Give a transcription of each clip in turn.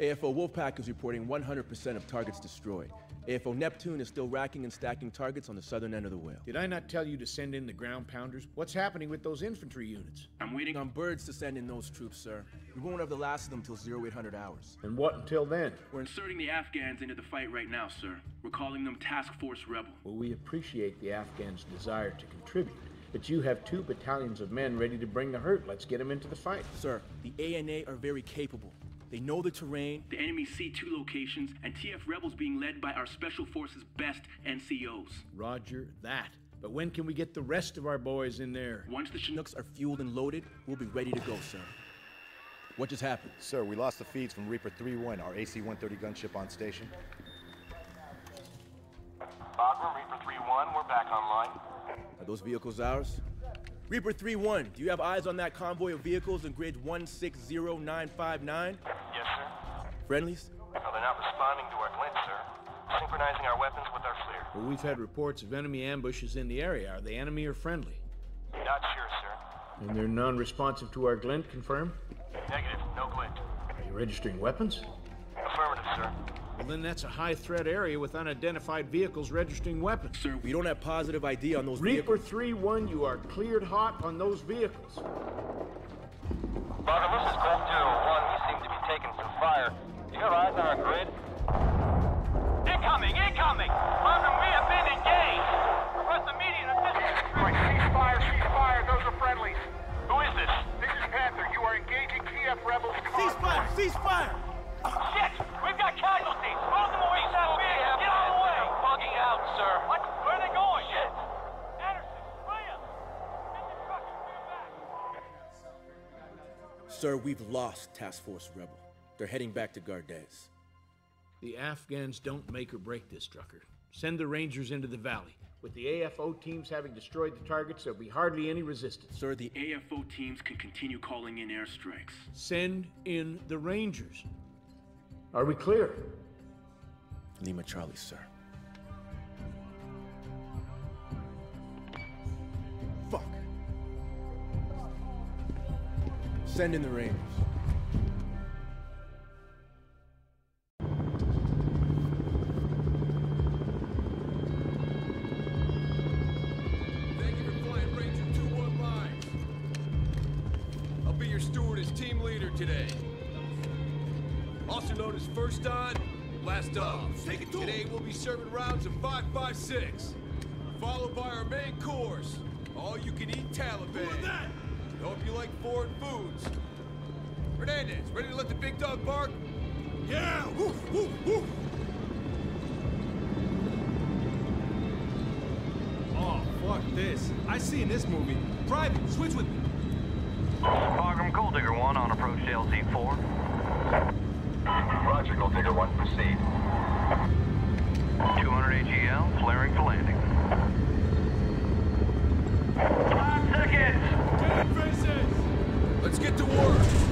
AFO Wolfpack is reporting 100% of targets destroyed. AFO Neptune is still racking and stacking targets on the southern end of the whale. Did I not tell you to send in the ground pounders? What's happening with those infantry units? I'm waiting on birds to send in those troops, sir. We won't have the last of them till 0800 hours. And what until then? We're inserting the Afghans into the fight right now, sir. We're calling them Task Force Rebel. Well, we appreciate the Afghans' desire to contribute, but you have two battalions of men ready to bring the hurt. Let's get them into the fight. Sir, the ANA are very capable. They know the terrain, the enemy C2 locations, and TF Rebels being led by our Special Forces' best NCOs. Roger that. But when can we get the rest of our boys in there? Once the Chinooks are fueled and loaded, we'll be ready to go, sir. What just happened? Sir, we lost the feeds from Reaper 3-1, our AC-130 gunship on station. Bagram, Reaper 3-1, we're back online. Are those vehicles ours? Reaper 3-1, do you have eyes on that convoy of vehicles in grid 160959? Yes, sir. Friendlies? No, they're not responding to our glint, sir. Synchronizing our weapons with our FLIR. Well, we've had reports of enemy ambushes in the area. Are they enemy or friendly? Not sure, sir. And they're non-responsive to our glint, confirm? Negative, no glint. Are you registering weapons? Affirmative, sir. Well, then that's a high threat area with unidentified vehicles registering weapons. Sir, we don't have positive ID on those Reaper vehicles. 3-1, you are cleared hot on those vehicles. Bagram, this is Colt 201. Do you have eyes on our grid? Incoming! Incoming! Bagram, we have been engaged! Request immediate assistance! Right, ceasefire, ceasefire. Those are friendlies. Who is this? This is Panther. You are engaging TF rebels. Ceasefire! Ceasefire! Shit! We've got casualties! Both of them are east We here! have Get out of the way! They're bugging out, sir. What? Where are they going? Shit! Anderson! Williams! Get the truck and back! Sir, we've lost Task Force Rebel. They're heading back to Gardez. The Afghans don't make or break this, Drucker. Send the Rangers into the valley. With the AFO teams having destroyed the targets, there'll be hardly any resistance. Sir, the AFO teams can continue calling in airstrikes. Send in the Rangers. Are we clear? Lima Charlie, sir. Fuck. Send in the Rangers. Today. Also known as first on, last off. Oh, take it Today we'll be serving rounds of 5.56, followed by our main course, all you can eat Taliban. Hope you like foreign foods. Hernandez, ready to let the big dog bark? Yeah! Woof, woof, woof! Oh, fuck this. I seen this movie. Private, switch with me. Bagram, Gold Digger 1 on approach to LZ4. Roger, Gold Digger 1, proceed. 200 AGL, flaring for landing. Five seconds! Let's get to work!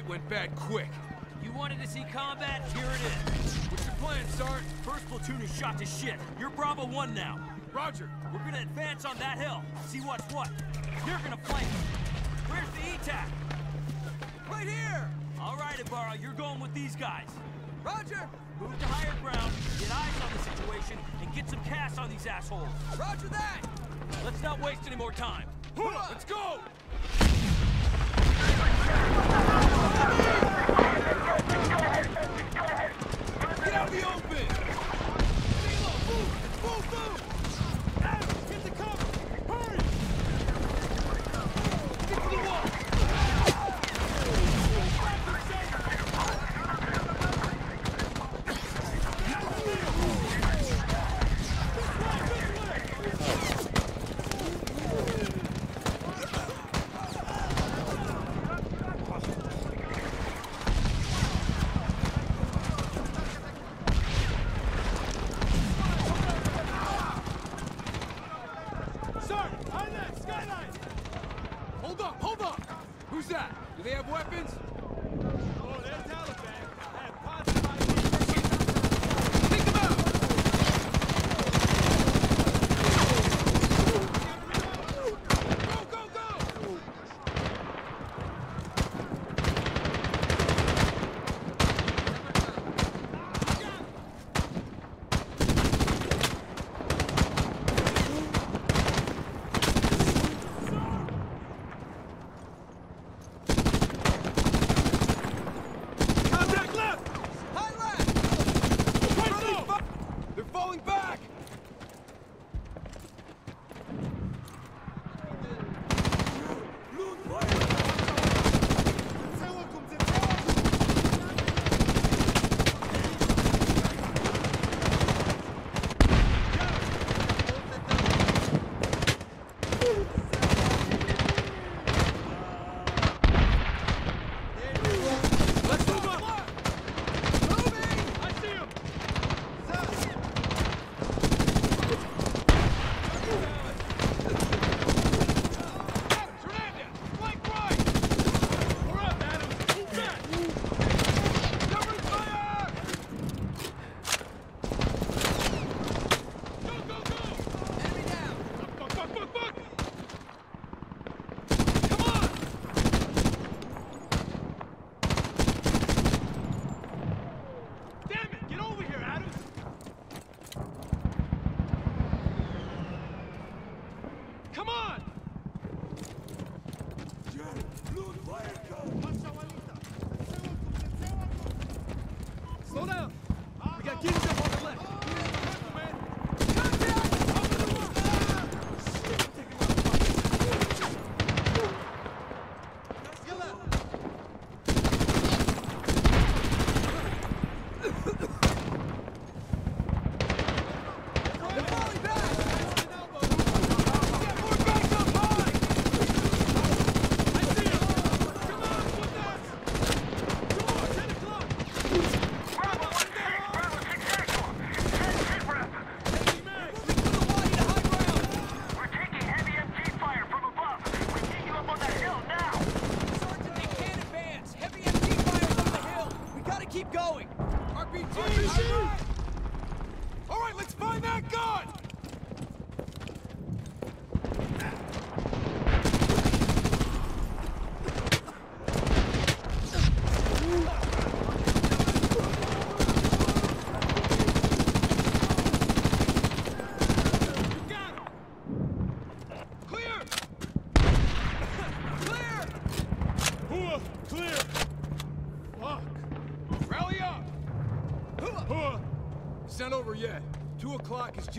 Shit went bad quick. You wanted to see combat? Here it is. What's your plan, Sarge? First platoon is shot to shit. You're Bravo 1 now. Roger. We're gonna advance on that hill. See what's what. You're gonna flank. Where's the ETAC? Right here! All right, Ybarra, you're going with these guys. Roger! Move to higher ground, get eyes on the situation, and get some cash on these assholes. Roger that! Let's not waste any more time. Let's go! Come on.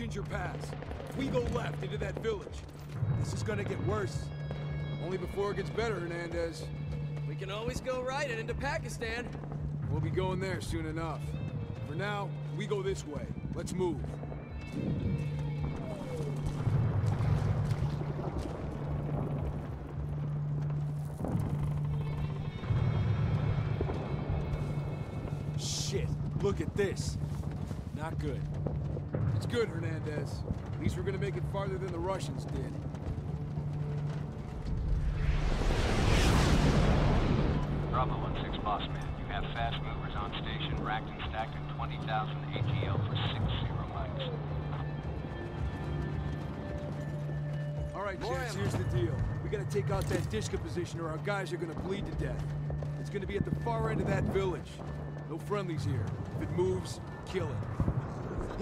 Is Ginger Pass. We go left into that village. This is gonna get worse. Only before it gets better, Hernandez. We can always go right and into Pakistan. We'll be going there soon enough. For now, we go this way. Let's move. Shit, look at this. Not good. It's good, Hernandez. At least we're gonna make it farther than the Russians did. Bravo 1-6 boss man. You have fast movers on station, racked and stacked at 20,000 ATL for six zero miles. All right, More gents, ammo. here's the deal. We gotta take out that DShK position or our guys are gonna bleed to death. It's gonna be at the far end of that village. No friendlies here. If it moves, kill it.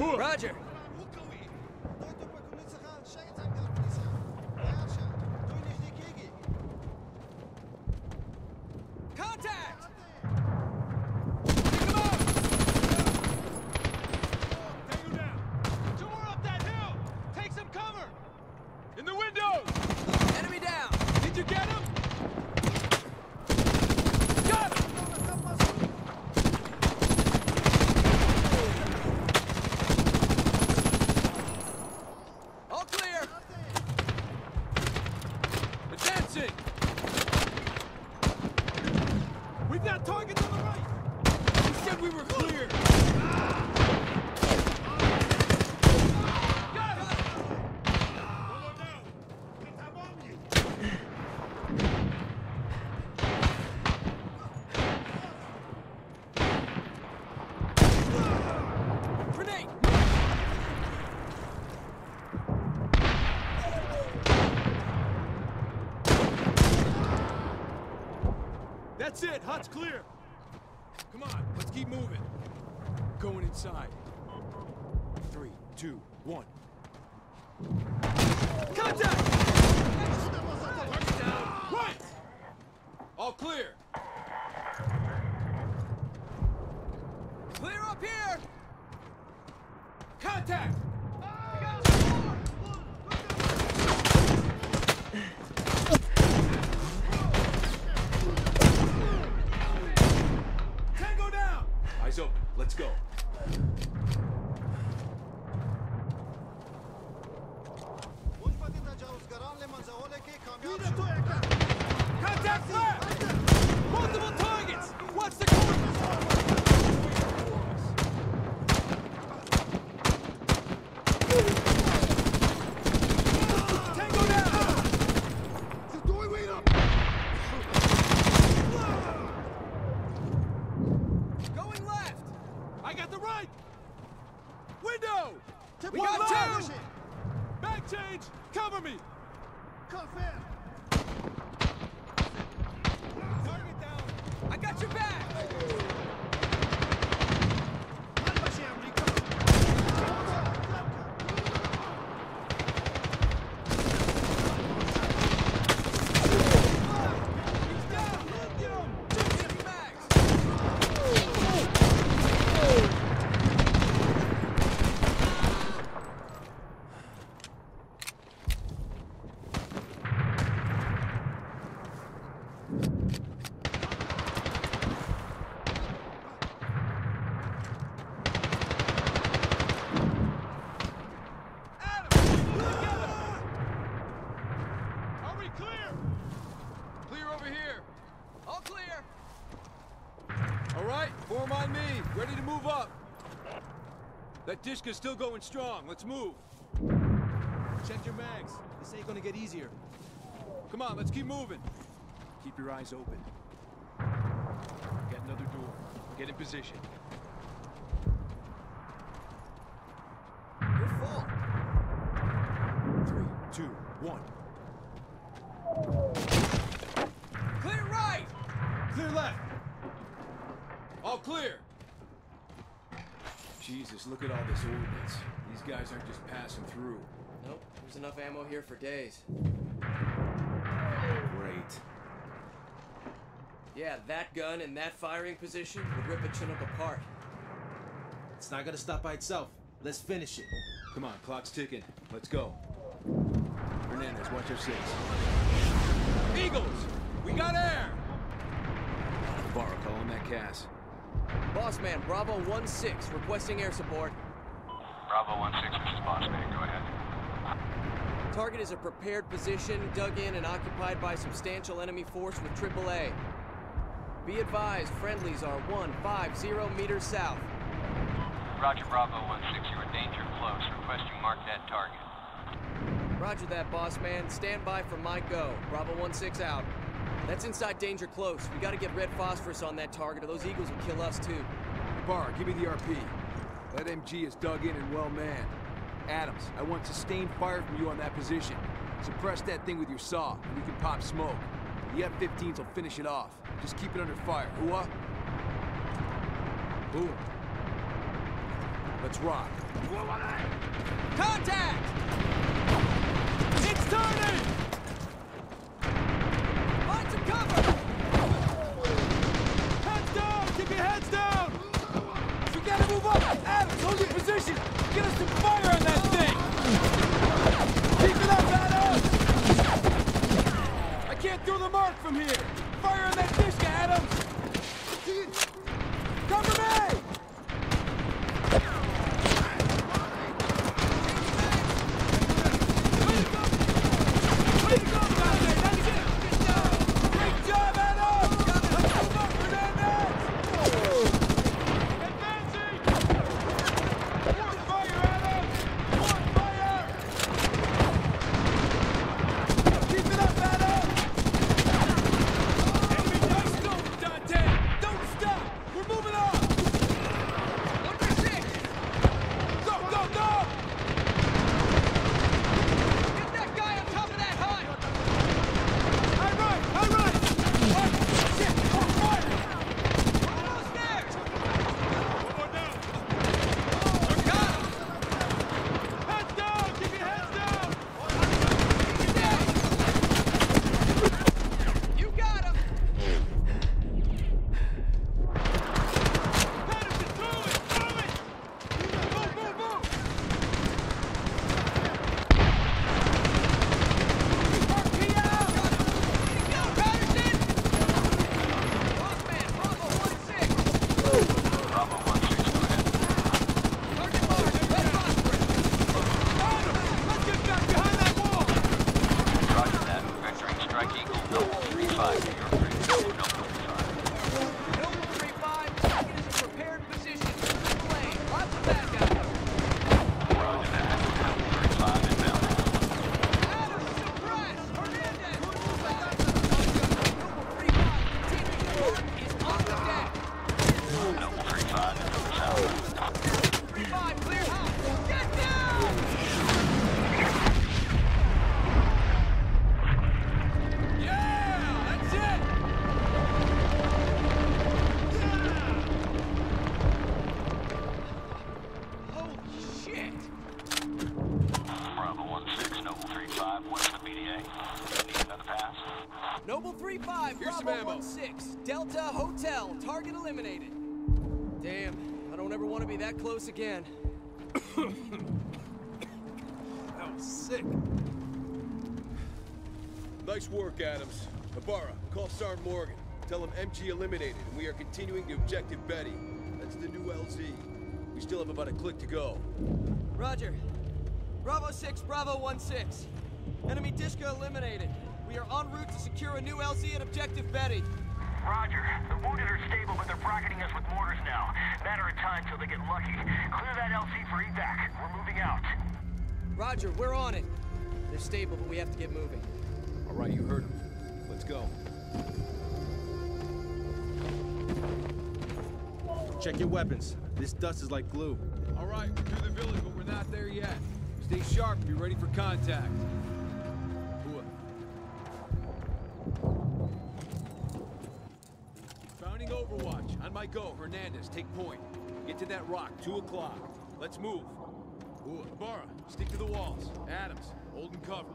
Roger. Contact! Tango down. Two more up that hill. Take some cover. In the window! Enemy down! Did you get him? Got him! All clear! Advancing! We've got targets on the right. You said we were clear! Grenade! That's it! Hut's clear! Come on, let's keep moving. Going inside. Three, two, one. Contact! Right! All clear! Clear up here! Contact! DShK's still going strong. Let's move. Check your mags. This ain't gonna get easier. Come on, let's keep moving. Keep your eyes open. Get another door. Get in position. You're full. Three, two, one. Clear right! Clear left. All clear. Jesus, look at all this ordnance. These guys aren't just passing through. Nope, there's enough ammo here for days. Great. Yeah, that gun in that firing position would rip a Chinook apart. It's not gonna stop by itself. Let's finish it. Come on, clock's ticking. Let's go. Hernandez, watch your six. Eagles! We got air! Navarro, call on that CAS. Boss man, Bravo 1-6, requesting air support. Bravo 1-6, this is Boss Man. Go ahead. Target is a prepared position, dug in and occupied by substantial enemy force with AAA. Be advised, friendlies are 150 meters south. Roger, Bravo 1-6, you're in danger close. Request you mark that target. Roger that, boss man. Stand by for my go. Bravo 1-6 out. That's inside danger close. We gotta get red phosphorus on that target or those eagles will kill us too. Bar, give me the RP. That MG is dug in and well manned. Adams, I want sustained fire from you on that position. Suppress that thing with your saw, and we can pop smoke. The F-15s will finish it off. Just keep it under fire. Who uh? up? Boom. Let's rock. Contact! It's turning! Hold your position! Get us some fire on that thing! Keep it up, Adams! I can't throw the mark from here! Fire on that DShK, Adams! Cover me! Hotel, target eliminated. Damn, I don't ever want to be that close again. That was sick. Nice work, Adams. Ybarra, call Sergeant Morgan. Tell him MG eliminated, and we are continuing to objective Betty. That's the new LZ. We still have about a click to go. Roger. Bravo 6, Bravo 1-6. Enemy DShK eliminated. We are en route to secure a new LZ at Objective Betty. Roger. The wounded are stable, but they're bracketing us with mortars now. Matter of time till they get lucky. Clear that LZ for evac. We're moving out. Roger, we're on it. They're stable, but we have to get moving. All right, you heard him. Let's go. Check your weapons. This dust is like glue. All right, we're through the village, but we're not there yet. Stay sharp and be ready for contact. On my go, Hernandez, take point. Get to that rock, 2 o'clock. Let's move. Hooah. Ybarra, stick to the walls. Adams, holding cover.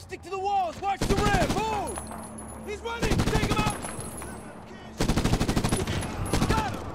Stick to the walls. Watch the rim. Move! He's running! Take him out! Got him!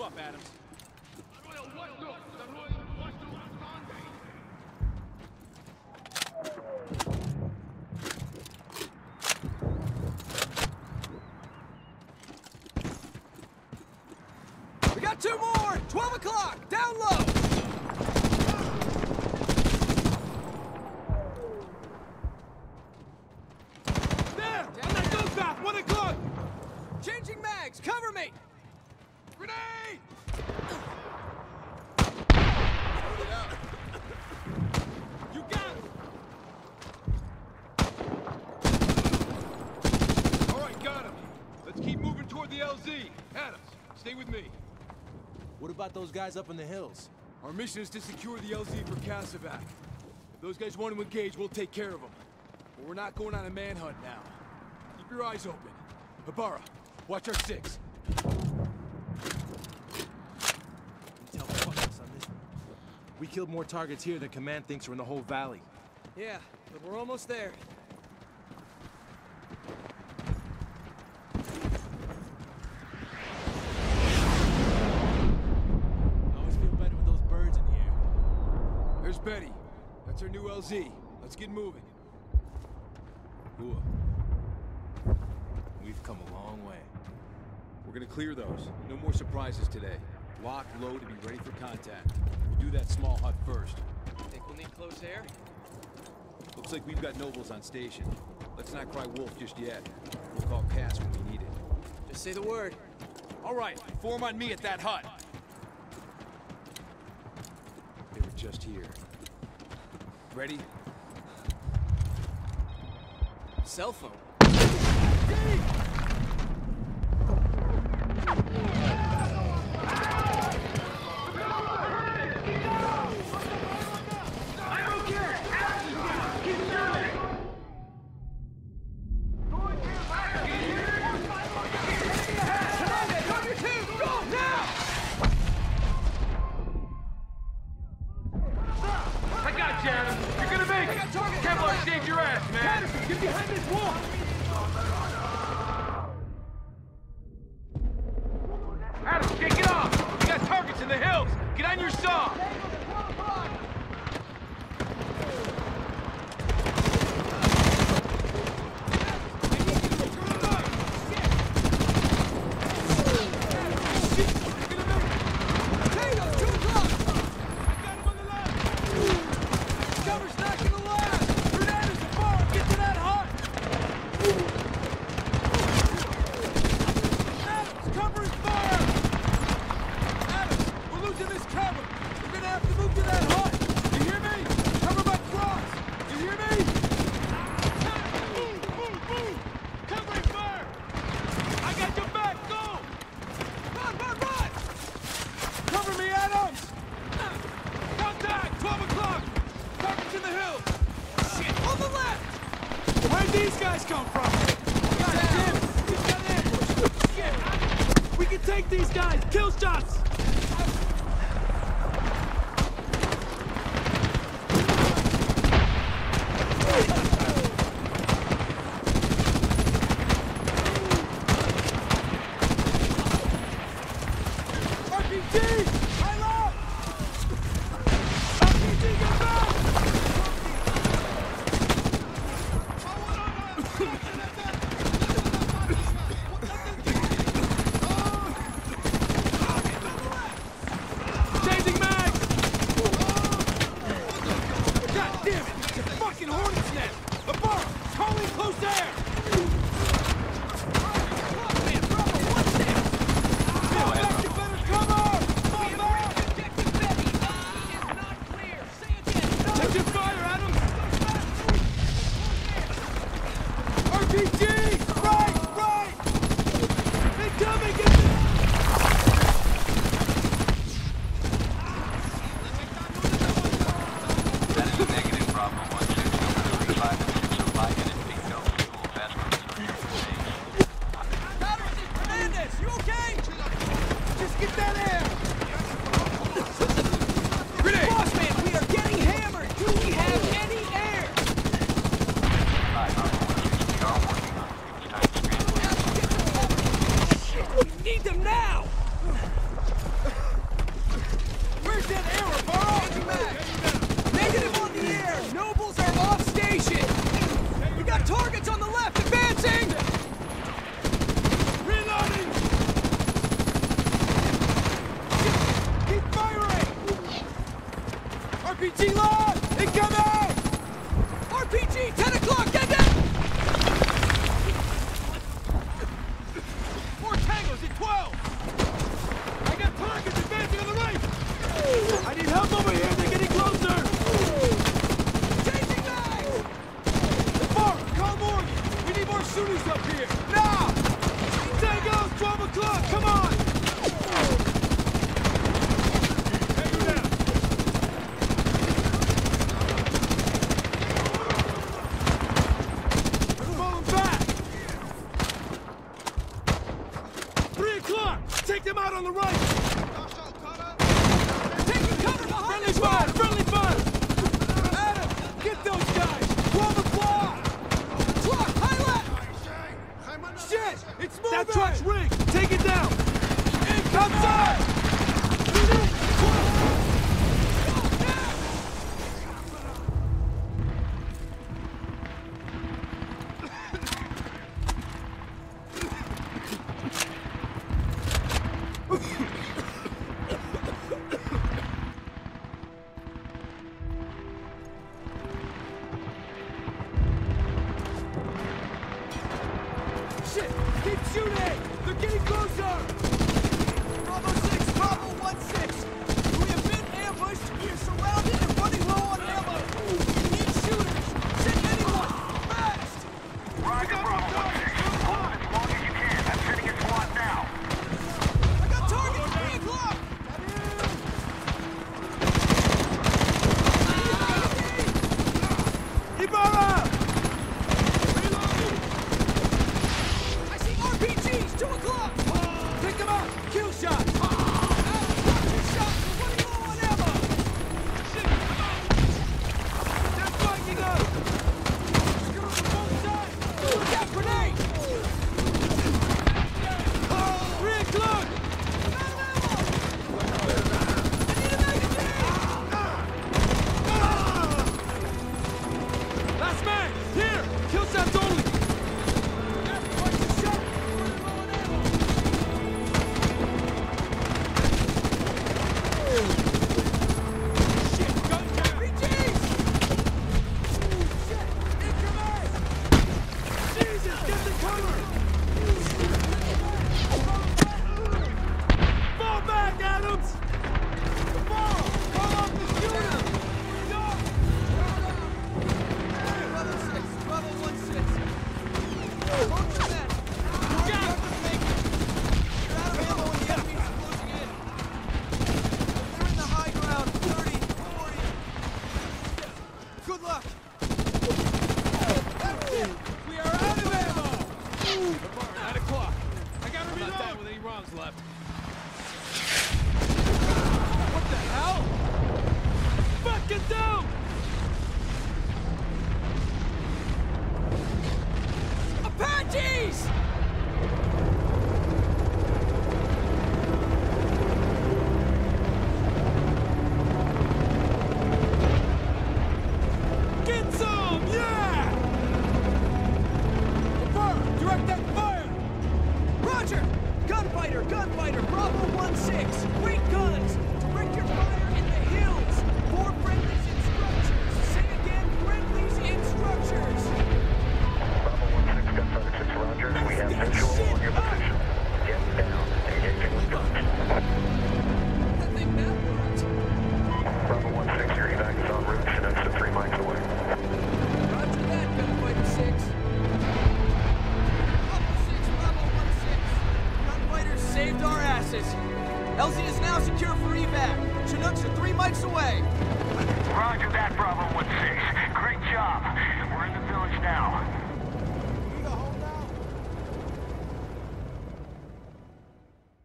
off, Adams. We got two more! 12 o'clock! Down low! There! On that goat path! One o'clock! Changing mags! Cover me! Grenade! You got it! All right, got him. Let's keep moving toward the LZ. Adams, stay with me. What about those guys up in the hills? Our mission is to secure the LZ for CASEVAC. If those guys want to engage, we'll take care of them. But we're not going on a manhunt now. Keep your eyes open. Ybarra, watch our six. Tell fuck us on this one. We killed more targets here than Command thinks are in the whole valley. Yeah, but we're almost there. I always feel better with those birds in the air. There's Betty. That's our new LZ. Let's get moving. Hooah. We've come a long way. We're gonna clear those. No more surprises today. Lock, load, and be ready for contact. We'll do that small hut first. Think we'll need close air? Looks like we've got nobles on station. Let's not cry wolf just yet. We'll call CAS when we need it. Just say the word. All right, form on me at that hut. They were just here. Ready? Cell phone. need them now! Where's that arrow, Burrow? Negative on the air! Nobles are off station! We got targets on the left, advancing! Reloading! Keep firing! RPG low! Take them out on the right! Taking cover behind Friendly fire! Friendly fire! Adam! Get those guys! Roll the clock! Clock! High left! Shit! It's moving! That truck's rigged! Take it down! Incoming!